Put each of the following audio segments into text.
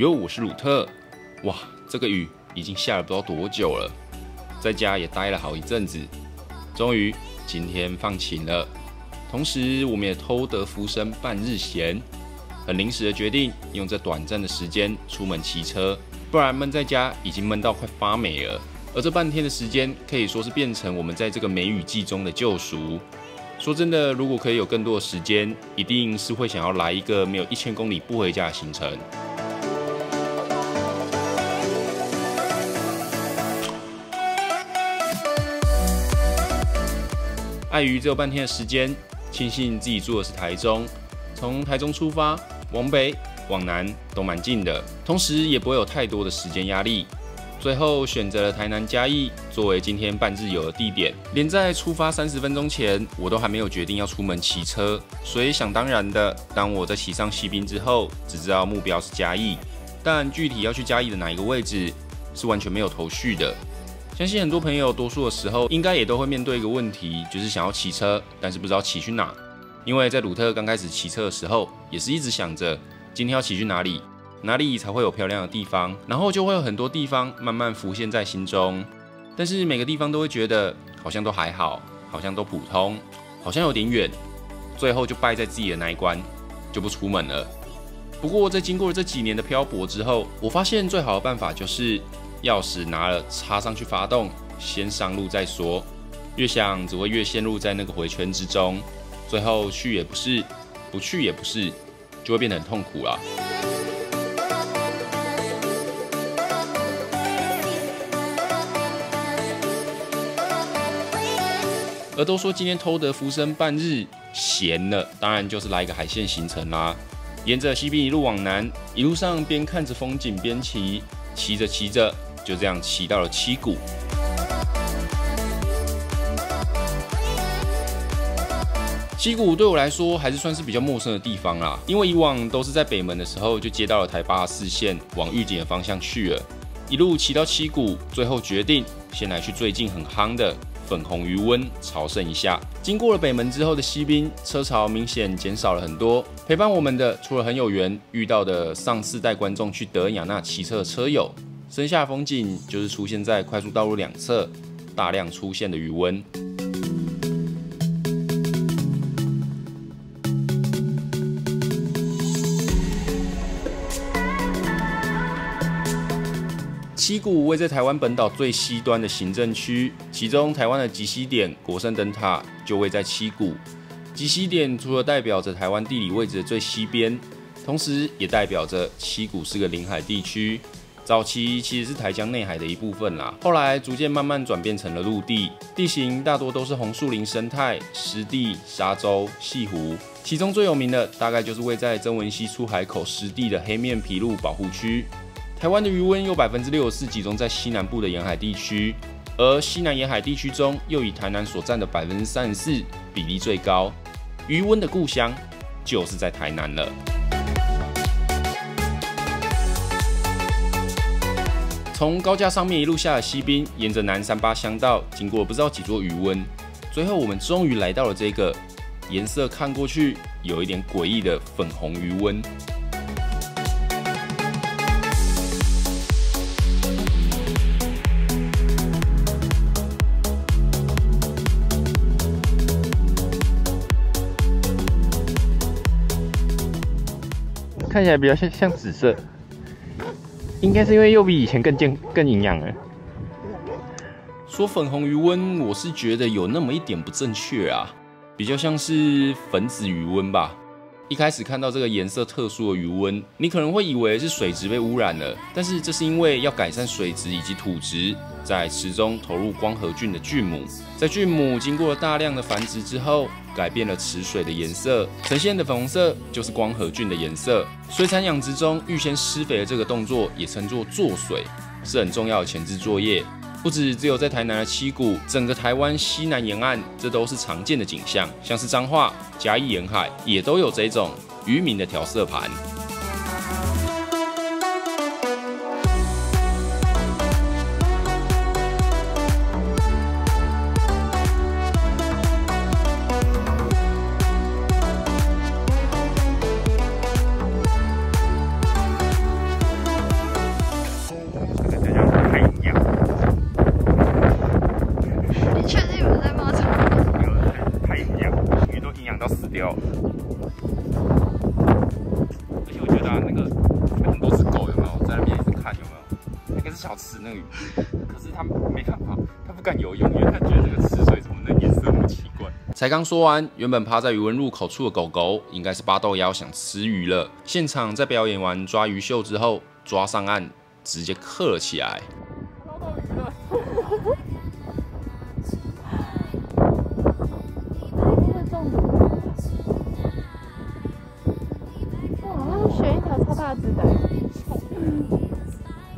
哟，我是鲁特。哇，这个雨已经下了不知道多久了，在家也待了好一阵子，终于今天放晴了。同时，我们也偷得浮生半日闲，很临时的决定用这短暂的时间出门骑车，不然闷在家已经闷到快发霉了。而这半天的时间可以说是变成我们在这个梅雨季中的救赎。说真的，如果可以有更多的时间，一定是会想要来一个没有一千公里不回家的行程。碍于只有半天的时间，庆幸自己住的是台中，从台中出发，往北、往南都蛮近的，同时也不会有太多的时间压力。最后选择了台南嘉义作为今天半日游的地点。连在出发三十分钟前，我都还没有决定要出门骑车，所以想当然的，当我在骑上西滨之后，只知道目标是嘉义，但具体要去嘉义的哪一个位置，是完全没有头绪的。相信很多朋友多数的时候，应该也都会面对一个问题，就是想要骑车，但是不知道骑去哪。因为在鲁特刚开始骑车的时候，也是一直想着今天要骑去哪里。哪里才会有漂亮的地方？然后就会有很多地方慢慢浮现在心中，但是每个地方都会觉得好像都还好，好像都普通，好像有点远，最后就败在自己的那一关，就不出门了。不过在经过了这几年的漂泊之后，我发现最好的办法就是钥匙拿了插上去发动，先上路再说。越想只会越陷入在那个回圈之中，最后去也不是，不去也不是，就会变得很痛苦了。而都说今天偷得浮生半日闲了，当然就是来一个海线行程啦。沿着西滨一路往南，一路上边看着风景边骑，骑着骑着就这样骑到了七股。七股对我来说还是算是比较陌生的地方啦，因为以往都是在北门的时候就接到了台八四线往御景的方向去了，一路骑到七股，最后决定先来去最近很夯的。粉红余温朝圣一下，经过了北门之后的西滨，车潮明显减少了很多。陪伴我们的，除了很有缘遇到的上次带观众去德雅纳骑车的车友，剩下风景就是出现在快速道路两侧大量出现的余温。七股位在台湾本岛最西端的行政区，其中台湾的极西点国圣灯塔就位在七股。极西点除了代表着台湾地理位置的最西边，同时也代表着七股是个临海地区。早期其实是台江内海的一部分啦，后来逐渐慢慢转变成了陆地，地形大多都是红树林生态、湿地、沙洲、西湖。其中最有名的大概就是位在曾文溪出海口湿地的黑面琵鹭保护区。台湾的余温有百分之六十四集中在西南部的沿海地区，而西南沿海地区中又以台南所占的百分之三十四比例最高。余温的故乡就是在台南了。从高架上面一路下了西滨，沿着南三八乡道，经过不知道几座余温，最后我们终于来到了这个颜色看过去有一点诡异的粉红余温。看起来比较像像紫色，应该是因为又比以前更健更营养了。说粉红鱼温，我是觉得有那么一点不正确啊，比较像是粉紫鱼温吧。一开始看到这个颜色特殊的余温，你可能会以为是水质被污染了，但是这是因为要改善水质以及土质，在池中投入光合菌的菌母，在菌母经过了大量的繁殖之后，改变了池水的颜色，呈现的粉红色就是光合菌的颜色。水产养殖中预先施肥的这个动作也称作做水，是很重要的前置作业。不止只有在台南的七股，整个台湾西南沿岸，这都是常见的景象。像是彰化、嘉义沿海，也都有这种渔民的调色盘。才刚说完，原本趴在鱼纹入口处的狗狗，应该是巴豆妖想吃鱼了。现场在表演完抓鱼秀之后，抓上岸，直接刻了起来。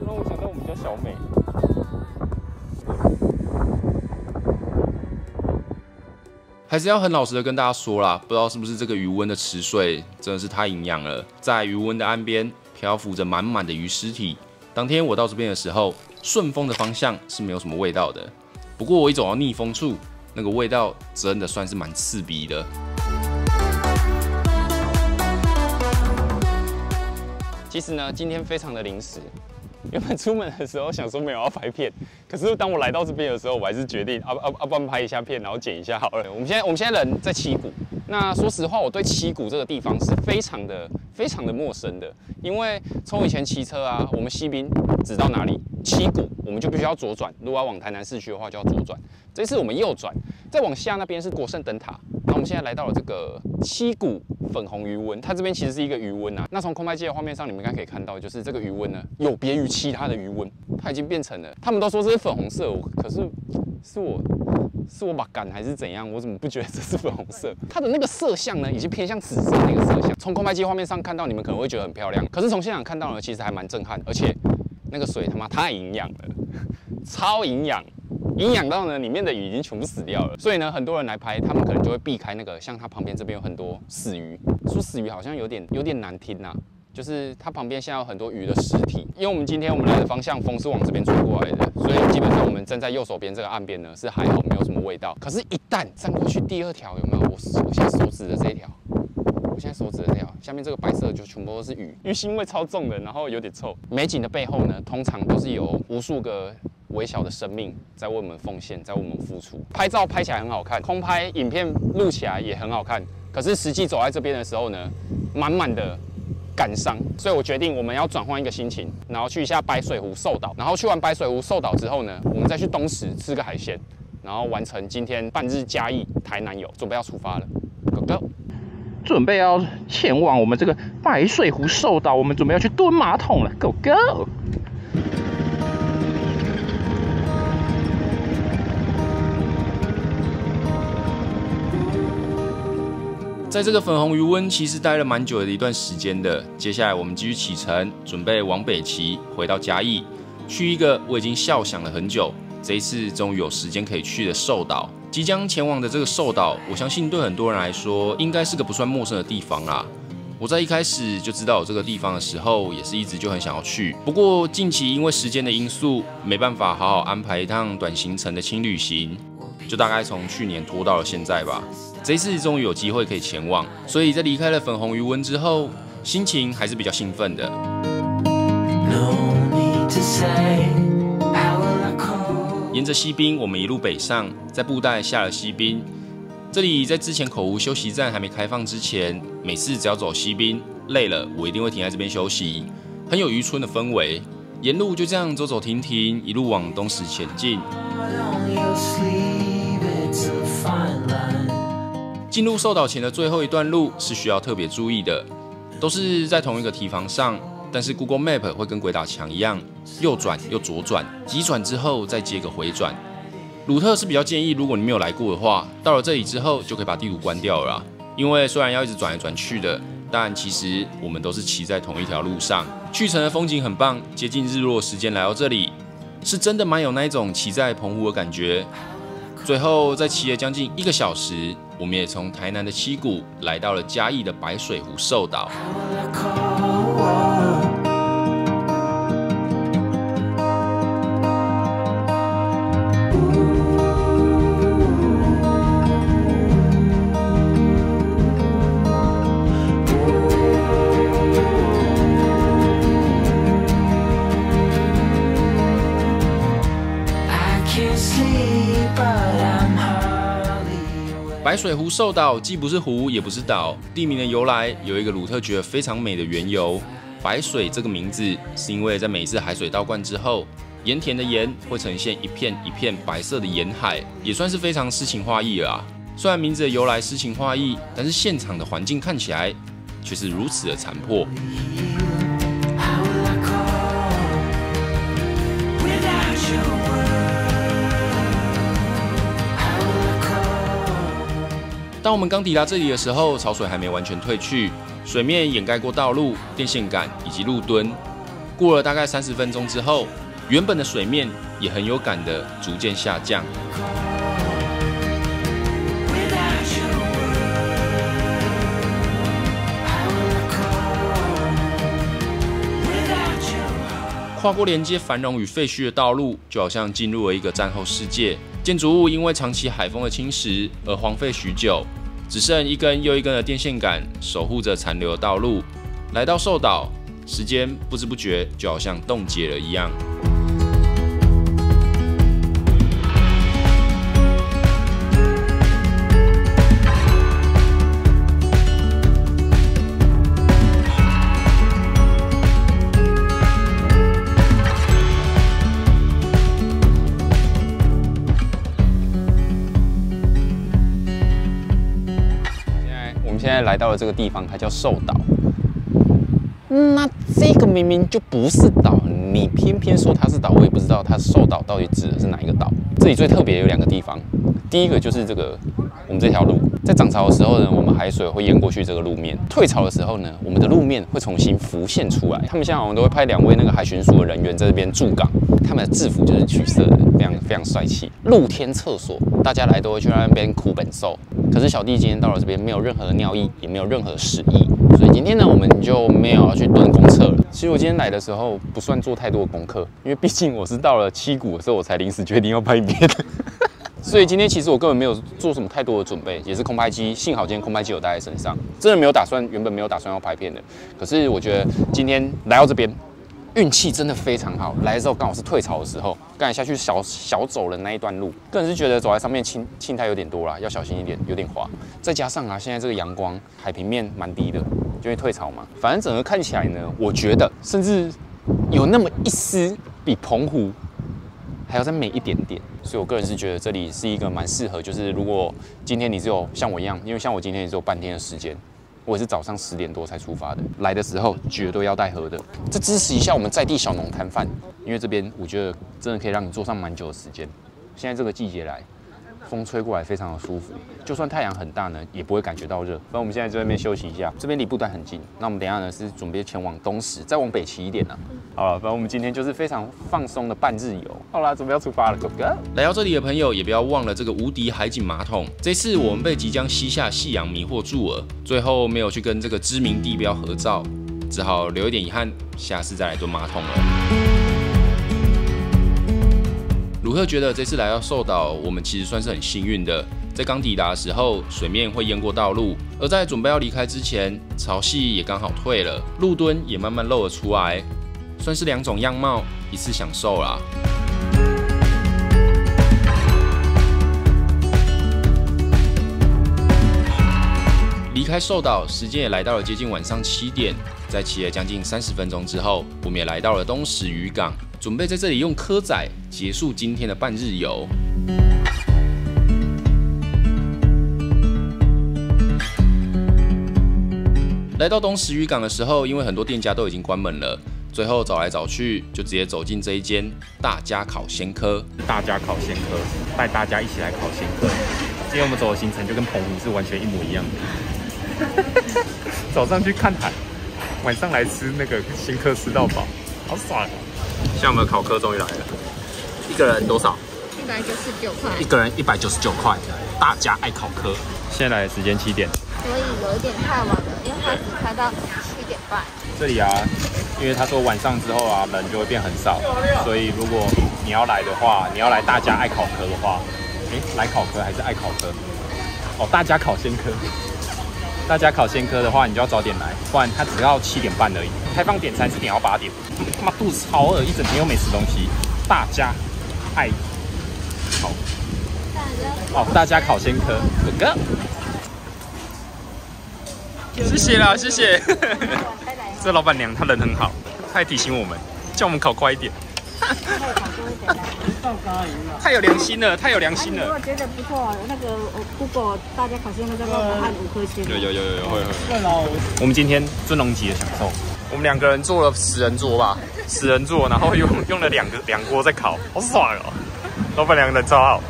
让我想到我们家小美。还是要很老实的跟大家说啦，不知道是不是这个余温的池水真的是太营养了，在余温的岸边漂浮着满满的鱼尸体。当天我到这边的时候，顺风的方向是没有什么味道的，不过我一走到逆风处，那个味道真的算是蛮刺鼻的。其实呢，今天非常的临时。原本出门的时候想说没有要拍片，可是当我来到这边的时候，我还是决定啊啊啊，帮拍一下片，然后剪一下好了。我们现在我们现在人在旗鼓，那说实话，我对七股这个地方是非常的非常的陌生的，因为从以前骑车啊，我们西滨指到哪里七股，我们就必须要左转，如果要往台南市区的话，就要左转。这次我们右转，再往下那边是国盛灯塔。那我们现在来到了这个七股粉红鱼温，它这边其实是一个余温啊。那从空拍机的画面上，你们应该可以看到，就是这个余温呢，有别于其他的余温，它已经变成了。他们都说这是粉红色，可是是我是我把杆还是怎样？我怎么不觉得这是粉红色？它的那个色相呢，已经偏向紫色那个色相。从空拍机画面上看到，你们可能会觉得很漂亮，可是从现场看到呢，其实还蛮震撼，而且那个水他妈太营养了，超营养。营养到呢，里面的鱼已经全部死掉了，所以呢，很多人来拍，他们可能就会避开那个，像它旁边这边有很多死鱼。说死鱼好像有点有点难听呐，就是它旁边现在有很多鱼的尸体。因为我们今天我们来的方向风是往这边吹过来的，我们站在右手边这个岸边呢是还好，没有什么味道。可是，一旦站过去第二条，有没有？我我现在手指的这一条，我现在手指的这条，下面这个白色就全部都是鱼，鱼腥味超重的，然后有点臭。美景的背后呢，通常都是有无数个。微小的生命在为我们奉献，在为我们付出。拍照拍起来很好看，空拍影片录起来也很好看。可是实际走在这边的时候呢，满满的感伤。所以我决定我们要转换一个心情，然后去一下白水湖寿岛。然后去完白水湖寿岛之后呢，我们再去东石吃个海鲜，然后完成今天半日嘉义台南游，准备要出发了。Go go，准备要前往我们这个白水湖寿岛，我们准备要去蹲马桶了。Go go。在这个粉红余温其实待了蛮久的一段时间的。接下来我们继续启程，准备往北骑，回到嘉义，去一个我已经笑想了很久，这一次终于有时间可以去的寿岛。即将前往的这个寿岛，我相信对很多人来说，应该是个不算陌生的地方啦。我在一开始就知道有这个地方的时候，也是一直就很想要去。不过近期因为时间的因素，没办法好好安排一趟短行程的轻旅行，就大概从去年拖到了现在吧。这次终于有机会可以前往，所以在离开了粉红鱼温之后，心情还是比较兴奋的。沿着西滨，我们一路北上，在布袋下了西滨。这里在之前口湖休息站还没开放之前，每次只要走西滨，累了我一定会停在这边休息，很有渔村的氛围。沿路就这样走走停停，一路往东石前进。进入寿岛前的最后一段路是需要特别注意的，都是在同一个堤防上，但是 Google Map 会跟鬼打墙一样，右转又左转，急转之后再接个回转。鲁特是比较建议，如果你没有来过的话，到了这里之后就可以把地图关掉了，因为虽然要一直转来转去的，但其实我们都是骑在同一条路上。去程的风景很棒，接近日落时间来到这里，是真的蛮有那一种骑在澎湖的感觉。最后再骑了将近一个小时。我们也从台南的七股来到了嘉义的白水湖寿岛。白水湖寿岛既不是湖，也不是岛，地名的由来有一个鲁特觉得非常美的缘由。白水这个名字是因为在每次海水倒灌之后，盐田的盐会呈现一片一片白色的沿海，也算是非常诗情画意了啊。虽然名字的由来诗情画意，但是现场的环境看起来却是如此的残破。当我们刚抵达这里的时候，潮水还没完全退去，水面掩盖过道路、电线杆以及路墩。过了大概三十分钟之后，原本的水面也很有感的逐渐下降。跨过连接繁荣与废墟的道路，就好像进入了一个战后世界。建筑物因为长期海风的侵蚀而荒废许久，只剩一根又一根的电线杆守护着残留的道路。来到寿岛，时间不知不觉就好像冻结了一样。来到了这个地方，它叫寿岛。那这个明明就不是岛，你偏偏说它是岛，我也不知道它寿岛到底指的是哪一个岛。这里最特别有两个地方，第一个就是这个我们这条路，在涨潮的时候呢，我们海水会淹过去这个路面；退潮的时候呢，我们的路面会重新浮现出来。他们现在好像都会派两位那个海巡署的人员在这边驻港，他们的制服就是橘色的，非常非常帅气。露天厕所，大家来都会去那边苦本受。可是小弟今天到了这边，没有任何的尿意，也没有任何屎意，所以今天呢，我们就没有要去蹲公厕了。其实我今天来的时候不算做太多的功课，因为毕竟我是到了七股的时候，我才临时决定要拍片的。所以今天其实我根本没有做什么太多的准备，也是空拍机。幸好今天空拍机有带在身上，真的没有打算，原本没有打算要拍片的。可是我觉得今天来到这边。运气真的非常好，来的时候刚好是退潮的时候，刚才下去小小走了那一段路，个人是觉得走在上面青青苔有点多啦，要小心一点，有点滑。再加上啊，现在这个阳光海平面蛮低的，就会退潮嘛。反正整个看起来呢，我觉得甚至有那么一丝比澎湖还要再美一点点。所以我个人是觉得这里是一个蛮适合，就是如果今天你只有像我一样，因为像我今天也只有半天的时间。我也是早上十点多才出发的，来的时候绝对要带喝的，这支持一下我们在地小农摊贩，因为这边我觉得真的可以让你坐上蛮久的时间。现在这个季节来。风吹过来非常的舒服，就算太阳很大呢，也不会感觉到热。反正我们现在在这边休息一下，这边离布袋很近。那我们等下呢是准备前往东石，再往北骑一点呢。好了，反正我们今天就是非常放松的半日游。好了，准备要出发了，Go Go！来到这里的朋友也不要忘了这个无敌海景马桶。这次我们被即将西下夕阳迷惑住了，最后没有去跟这个知名地标合照，只好留一点遗憾，下次再来蹲马桶了。鲁克觉得这次来到寿岛，我们其实算是很幸运的。在刚抵达的时候，水面会淹过道路；而在准备要离开之前，潮汐也刚好退了，路墩也慢慢露了出来，算是两种样貌，一次享受啦。离开寿岛，时间也来到了接近晚上七点。在骑了将近三十分钟之后，我们也来到了东石渔港。准备在这里用科仔结束今天的半日游。来到东石渔港的时候，因为很多店家都已经关门了，最后找来找去，就直接走进这一间大家烤鲜科。大家烤鲜科，带大家一起来烤鲜科。今天我们走的行程就跟澎湖是完全一模一样的。早上去看海，晚上来吃那个鲜科，吃到饱，好爽。像我们的烤科终于来了，一个人多少？一百九十九块。一个人一百九十九块，大家爱考科。现在来的时间七点，所以有一点太晚了，因为他只开到七点半。这里啊，因为他说晚上之后啊人就会变很少，所以如果你要来的话，你要来大家爱考科的话，哎，来考科还是爱考科？哦，大家考先科。大家考先科的话，你就要早点来，不然他只要七点半而已。开放点餐是点到八点。他妈肚子超饿，一整天又没吃东西。大家爱烤，哦，大家烤先科，哥哥，谢谢啦，谢谢。这老板娘她人很好，她还提醒我们，叫我们烤快一点。太有良心了，太有良心了。如果觉得不错，那个我 Google 大家考试那个我按五颗星。有有有有有会会。我们今天尊龙级的享受，我们两个人做了十人桌吧，十人桌，然后用用了两个两锅在烤，好爽哦！老板娘人超好。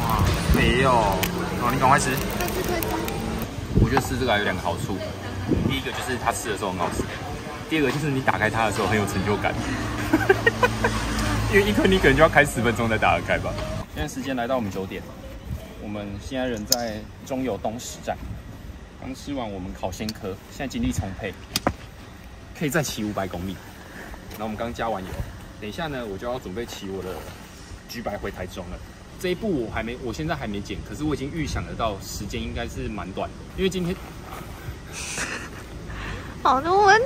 哇，没有，哦，你赶快吃。我觉得吃这个还有两个好处，第一个就是它吃的时候很好吃，第二个就是你打开它的时候很有成就感，因为一颗你可能就要开十分钟才打得开吧。现在时间来到我们九点，我们现在人在中油东石站，刚吃完我们烤鲜科，现在精力充沛，可以再骑五百公里。然后我们刚加完油，等一下呢，我就要准备骑我的橘白回台中了。这一步我还没，我现在还没剪，可是我已经预想得到时间应该是蛮短的，因为今天，好多蚊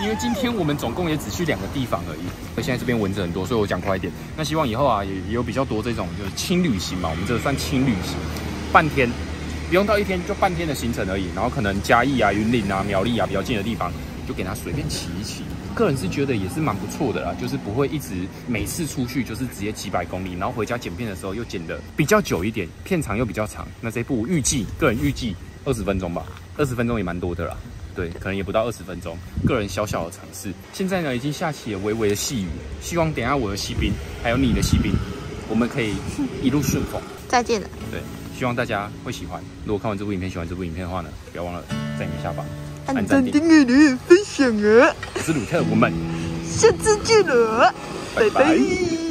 因为今天我们总共也只去两个地方而已。现在这边蚊子很多，所以我讲快一点。那希望以后啊，也也有比较多这种就是轻旅行嘛，我们这个算轻旅行，半天，不用到一天，就半天的行程而已。然后可能嘉义啊、云林啊、苗栗啊比较近的地方，就给他随便骑一骑。个人是觉得也是蛮不错的啦，就是不会一直每次出去就是直接几百公里，然后回家剪片的时候又剪的比较久一点，片长又比较长。那这一部预计个人预计二十分钟吧，二十分钟也蛮多的啦。对，可能也不到二十分钟，个人小小的尝试。现在呢，已经下起了微微的细雨，希望等一下我的西兵还有你的西兵，我们可以一路顺风。再见了。对，希望大家会喜欢。如果看完这部影片喜欢这部影片的话呢，不要忘了在影片下方按赞、订阅、留言、分享啊！我是鲁特，我们下次见了，拜拜。